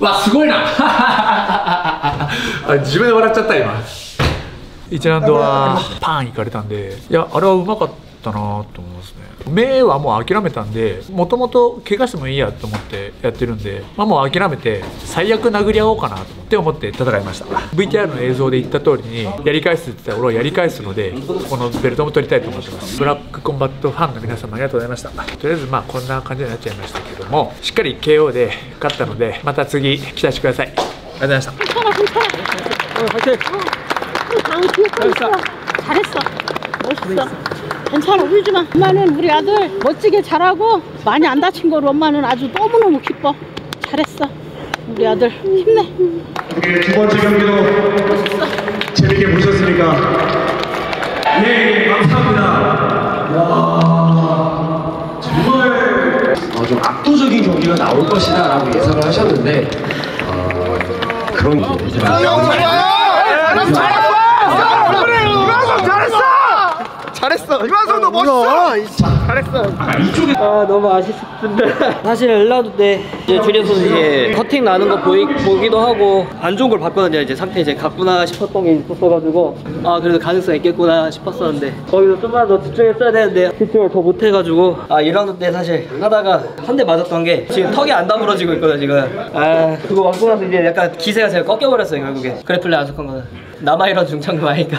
わすごいな。あ自分で笑っちゃった今。1ラウンドはパンいかれたんでいやあれはうまかったなと思いますね目はもう諦めたんでもともと怪我してもいいやと思ってやってるんで、まあ、もう諦めて最悪殴り合おうかなと思って思って戦いました VTR の映像で言った通りにやり返すって言ったら俺はやり返すのでこのベルトも取りたいと思ってますブラックコンバットファンの皆様ありがとうございましたとりあえずまあこんな感じになっちゃいましたけどもしっかり KO で勝ったのでまた次期待してくださいありがとうございました 잘했어. 잘했어. 멋있어. 괜찮아, 울지 마. 엄마는 우리 아들 멋지게 잘하고 많이 안 다친 거로 엄마는 아주 너무너무 기뻐. 잘했어. 우리 아들 힘내. 오늘 두 번째 경기도 재밌게 보셨습니까? 예, 예, 감사합니다. 와, 정말 어, 좀 압도적인 경기가 나올 것이다 라고 예상을 하셨는데 어, 그런 잘했어 이만성도 멋있어. 아 너무 아쉽습니다. 사실 1라운드 때 이제 준현 선수 이제 커팅 나는 거 보이, 보기도 하고 안 좋은 걸 봤거든요. 이제 상태 이제 갔구나 싶었던 게 있었어가지고. 아 그래도 가능성 있겠구나 싶었었는데. 거기서 좀만 더 집중했어야 되는데 집중을 더 못해가지고. 아 1라운드 때 사실 하다가 한 대 맞았던 게 지금 턱이 안 다물어지고 있거든요 지금. 아 그거 맞고 나서 이제 약간 기세가 제가 꺾여버렸어요 결국에 그래플레 안 속한 거는. 남아 이런 중장도 아니까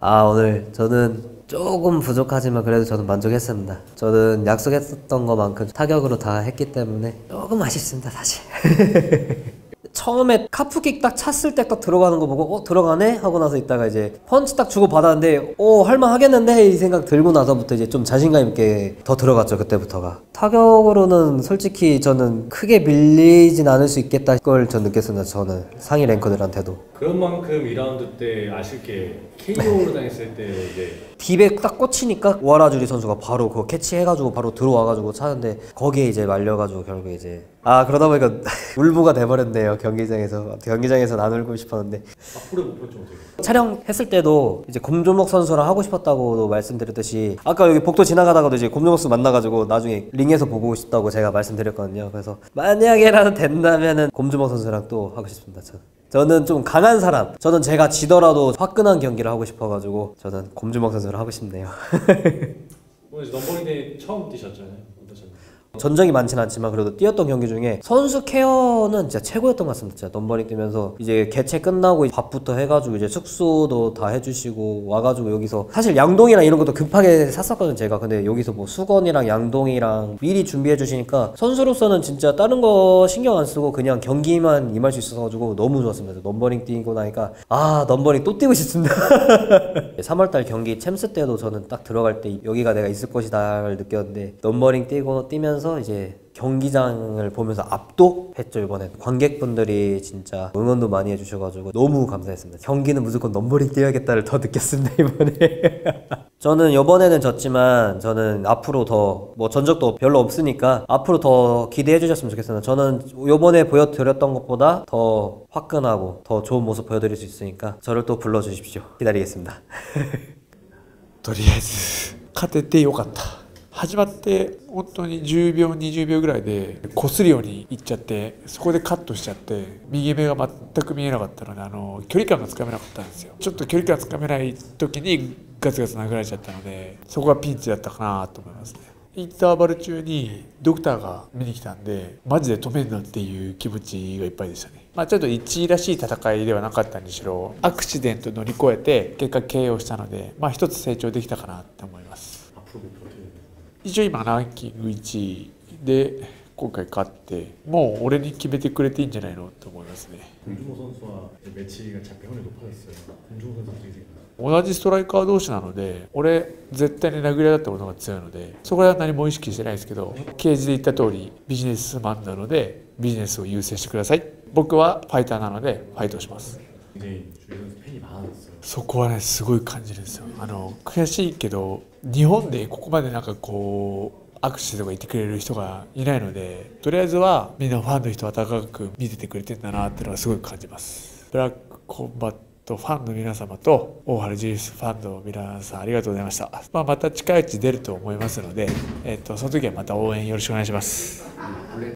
아 오늘 저는 조금 부족하지만 그래도 저는 만족했습니다. 저는 약속했었던 것만큼 타격으로 다 했기 때문에 조금 아쉽습니다 사실. 처음에 카프킥 딱 찼을 때 딱 들어가는 거 보고 어 들어가네? 하고 나서 있다가 이제 펀치 딱 주고 받았는데 어 할만 하겠는데? 이 생각 들고 나서부터 이제 좀 자신감 있게 더 들어갔죠 그때부터가. 타격으로는 솔직히 저는 크게 밀리진 않을 수 있겠다 그걸 전 느꼈습니다 저는. 상위 랭커들한테도. 그런 만큼 2라운드 때 아쉽게 KO로 당했을 때 이제 딥에 딱 꽂히니까 와라주리 선수가 바로 그거 캐치해가지고 바로 들어와가지고 차는데 거기에 이제 말려가지고 결국에 이제 아 그러다 보니까 울보가 돼버렸네요 경기장에서. 경기장에서 안 울고 싶었는데. 앞으로 좀 어떻게 촬영했을 때도 이제 곰조목 선수랑 하고 싶었다고도 말씀드렸듯이 아까 여기 복도 지나가다가도 이제 곰조목 선수 만나가지고 나중에 링에서 보고 싶다고 제가 말씀드렸거든요. 그래서 만약에라도 된다면은 곰조목 선수랑 또 하고 싶습니다 저는. 저는 좀 강한 사람. 저는 제가 지더라도 화끈한 경기를 하고 싶어가지고 저는 곰주먹 선수를 하고 싶네요. 오늘 넘버링 대회 처음 뛰셨잖아요? 전적이 많진 않지만 그래도 뛰었던 경기 중에 선수 케어는 진짜 최고였던 것 같습니다. 진짜 넘버링 뛰면서 이제 개최 끝나고 밥부터 해가지고 이제 숙소도 다 해주시고 와가지고 여기서 사실 양동이랑 이런 것도 급하게 샀었거든요 제가 근데 여기서 뭐 수건이랑 양동이랑 미리 준비해 주시니까 선수로서는 진짜 다른 거 신경 안 쓰고 그냥 경기만 임할 수 있어가지고 너무 좋았습니다. 넘버링 뛰고 나니까 아 넘버링 또 뛰고 싶습니다. 3월달 경기 챔스 때도 저는 딱 들어갈 때 여기가 내가 있을 것이다를 느꼈는데 넘버링 뛰고 뛰면서 하면서 이제 경기장을 보면서 압도했죠 이번에. 관객분들이 진짜 응원도 많이 해주셔가지고 너무 감사했습니다. 경기는 무조건 넘버링 뛰어야겠다를 더 느꼈습니다 이번에. 저는 이번에는 졌지만 저는 앞으로 더 뭐 전적도 별로 없으니까 앞으로 더 기대해 주셨으면 좋겠습니다. 저는 이번에 보여드렸던 것보다 더 화끈하고 더 좋은 모습 보여드릴 수 있으니까 저를 또 불러주십시오. 기다리겠습니다. 도리에스 카드 때 요같다 始まって本当に10秒20秒ぐらいでこするようにいっちゃってそこでカットしちゃって右目が全く見えなかったのであの距離感がつかめなかったんですよ。ちょっと距離感つかめない時にガツガツ殴られちゃったのでそこがピンチだったかなと思いますね。インターバル中にドクターが見に来たんでマジで止めんなっていう気持ちがいっぱいでしたね。まあちょっと1位らしい戦いではなかったにしろアクシデント乗り越えて結果 KO したのでまあ一つ成長できたかなって思います。一応今ランキング1位で今回勝ってもう俺に決めてくれていいんじゃないのと思いますね。同じストライカー同士なので俺絶対に殴り合ったことが強いのでそこらは何も意識してないですけど刑事で言った通りビジネスマンなのでビジネスを優先してください。僕はファイターなのでファイトします。そこはねすごい感じるんですよ。あの悔しいけど日本でここまでなんかこう握手とか言ってくれる人がいないのでとりあえずはみんなファンの人温かく見ててくれてんだなっていうのはすごい感じます。ブラックコンバットファンの皆様と大原ジュースファンの皆さんありがとうございました、まあ、また近いうち出ると思いますので、えっと、その時はまた応援よろしくお願いします。